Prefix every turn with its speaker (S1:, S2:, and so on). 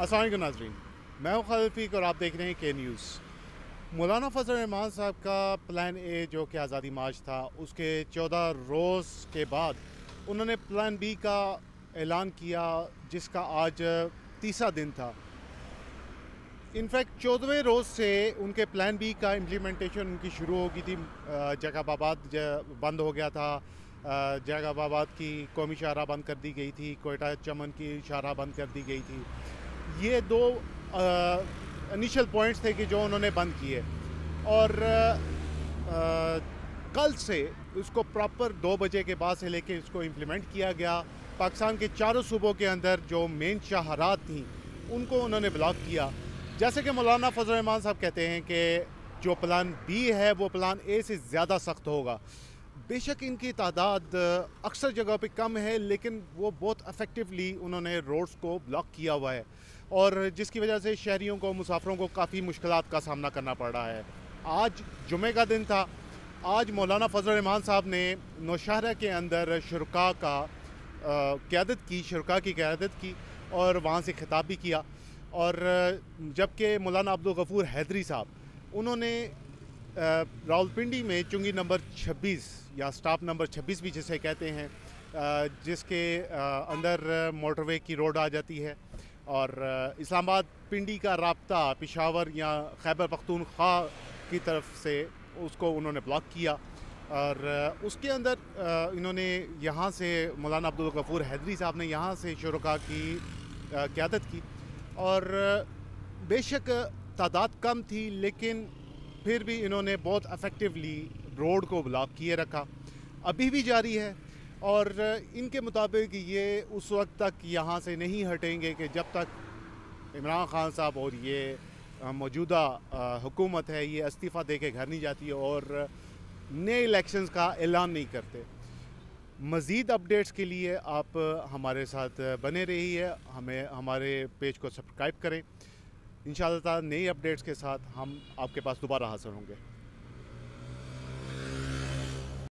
S1: السلام علیکم ناظرین، میں ہوں خالد فیق اور آپ دیکھ رہے ہیں کے نیوز مولانا فضل الرحمان صاحب کا پلان اے جو کہ آزادی مارچ تھا، اس کے چودہ روز کے بعد انہوں نے پلان بی کا اعلان کیا، جس کا آج تیسرا دن تھا۔ انفیکٹ چودھویں روز سے ان کے پلان بی کا امپلیمنٹیشن ان کی شروع ہو گئی تھی۔ جگہ آباد بند ہو گیا تھا۔ جگہ آباد کی قومی شاہراہ بند کر دی گئی تھی۔ کوئٹہ چمن کی شاہراہ بند کر دی گئی تھی۔ یہ دو انیشل پوائنٹس تھے کہ جو انہوں نے بند کیے۔ اور کل سے اس کو پراپر دو بجے کے بعد سے لے کے اس کو امپلیمنٹ کیا گیا۔ پاکستان کے چاروں صوبوں کے اندر جو مین شاہرات تھیں، ان کو انہوں نے بلاک کیا۔ جیسے کہ مولانا فضل الرحمان صاحب کہتے ہیں کہ جو پلان بی ہے، وہ پلان اے سے زیادہ سخت ہوگا۔ بے شک ان کی تعداد اکثر جگہ پہ کم ہے، لیکن وہ بہت افیکٹولی انہوں نے روڈز کو بلاک کیا ہوا ہے۔ اور جس کی وجہ سے شہریوں کو، مسافروں کو کافی مشکلات کا سامنا کرنا پڑ رہا ہے۔ آج جمعہ کا دن تھا۔ آج مولانا فضل الرحمان صاحب نے نوشہرہ کے اندر شرکا کا قیادت کی، شرکا کی قیادت کی اور وہاں سے خطاب بھی کیا۔ اور جبکہ مولانا عبدالغفور حیدری صاحب، انہوں نے راول پنڈی میں چنگی نمبر چھبیس یا سٹاپ نمبر چھبیس بھی جسے کہتے ہیں جس کے اندر موٹر وے کی روڈ آ جاتی ہے اور اسلام آباد پنڈی کا رابطہ پشاور یا خیبر پختونخوا کی طرف سے اس کو انہوں نے بلاک کیا اور اس کے اندر انہوں نے یہاں سے مولانا عبدالغفور حیدری صاحب نے یہاں سے شرکا کی قیادت کی اور بے شک تعداد کم تھی لیکن پھر بھی انہوں نے بہت افیکٹولی روڈ کو بلاک کیے رکھا۔ ابھی بھی جاری ہے اور ان کے مطابق یہ اس وقت تک یہاں سے نہیں ہٹیں گے کہ جب تک عمران خان صاحب اور یہ موجودہ حکومت ہے، یہ استعفیٰ دے کے گھر نہیں جاتی اور نئے الیکشنز کا اعلان نہیں کرتے۔ مزید اپڈیٹس کے لیے آپ ہمارے ساتھ بنے رہی ہے ہمیں، ہمارے پیج کو سبسکرائب کریں۔ ان شاء اللہ تعالیٰ نئی اپڈیٹس کے ساتھ ہم آپ کے پاس دوبارہ حاصل ہوں گے۔